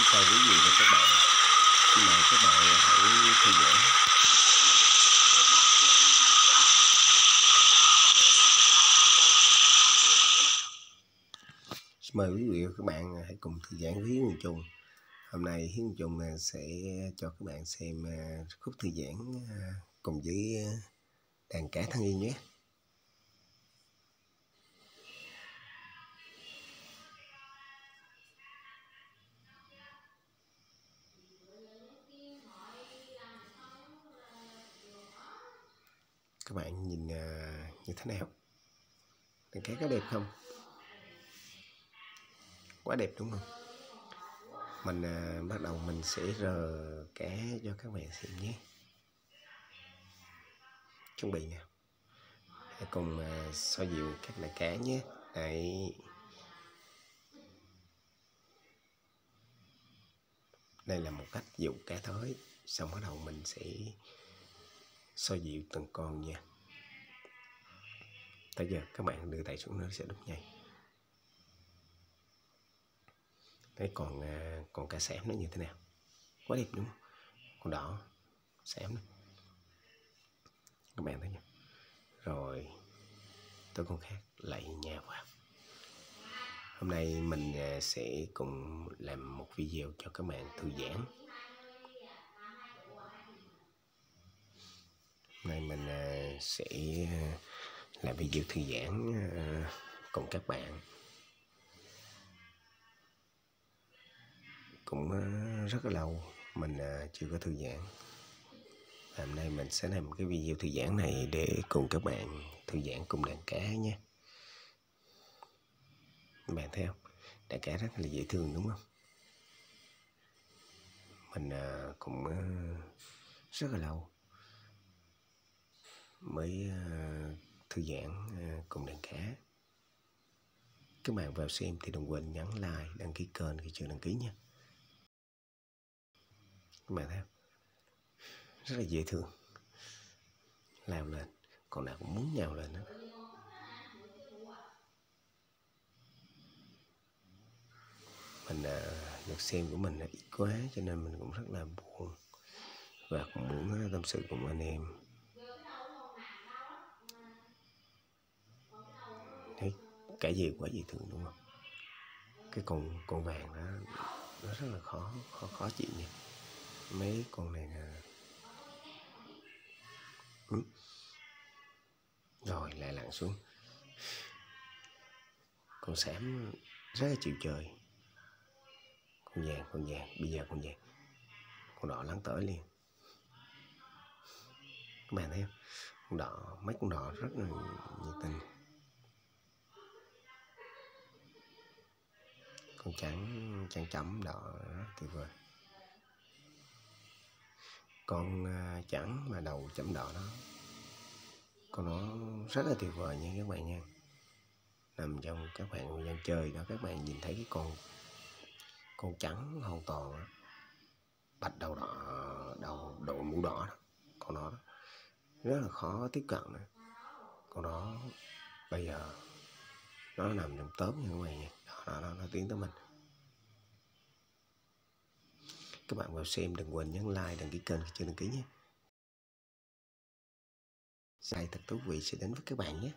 Xin chào quý vị và các bạn. Xin mời các bạn hãy theo dõi. Xin mời quý vị và các bạn hãy cùng thư giãn với Hiến Trung. Hôm nay Hiến Trung sẽ cho các bạn xem à, khúc thư giãn à, cùng với à, đàn cá thân yêu nhé. Các bạn nhìn uh, như thế nào? Đàn cá có đẹp không? Quá đẹp đúng không? Mình uh, bắt đầu mình sẽ rờ cá cho các bạn xem nhé. Chuẩn bị nè. Hãy cùng à, uh, soi dịu các loại cá nhé. Đấy. Đây là một cách dụ cá thới xong bắt đầu mình sẽ so dịu từng con nha. Tới giờ các bạn đưa tay xuống nó sẽ đúc nhảy cái còn à, còn cả xẻm nó như thế nào? Quá đẹp đúng không? Còn đỏ xẻm đó. các bạn thấy nhá rồi tới con khác, lại nhà vào. Hôm nay mình à, sẽ cùng làm một video cho các bạn thư giãn. Nay mình ờ, sẽ ờ, làm video thư giãn ờ, cùng các bạn. Cũng rất là lâu mình chưa có thư giãn. Hôm nay mình sẽ làm cái video thư giãn này để cùng các bạn thư giãn cùng đàn cá nhé các bạn thấy không? Đàn cá rất là dễ thương, đúng không? Mình cũng rất là lâu mới à, thư giãn à, cùng đàn cá. Các bạn vào xem thì đừng quên nhấn like, đăng ký kênh khi chưa đăng ký nha. Các bạn thấy không? rất là dễ thương. Lao lên. Còn nào cũng muốn nhào lên đó mình à, được xem của mình là ít quá cho nên mình cũng rất là buồn và cũng muốn tâm sự cùng anh em. Cái gì quá gì thường, đúng không? Cái con con vàng đó, nó rất là khó khó khó chịu nha. Mấy con này là ừ. rồi, lại lặn xuống. Con xám rất là chịu chơi. Con vàng con vàng, bây giờ con vàng. Con đỏ lắng tới liền. Các bạn thấy không? Con đỏ, mấy con đỏ rất là nhiệt tình. Con trắng trắng chấm đỏ tuyệt vời con à, trắng mà đầu chấm đỏ đó con nó rất là tuyệt vời nha các bạn nha nằm trong các bạn đang chơi đó, các bạn nhìn thấy cái con con trắng hoàn toàn đó. bạch đầu đỏ, đầu đội mũ đỏ đó. con nó rất là khó tiếp cận nữa con nó bây giờ nó nằm trong tớp như vậy. Bạn nha đó, đó, nó tiến tới mình. Các bạn vào xem đừng quên nhấn like đăng ký kênh khi chưa đăng ký nhé sai thật thú vị sẽ đến với các bạn nhé.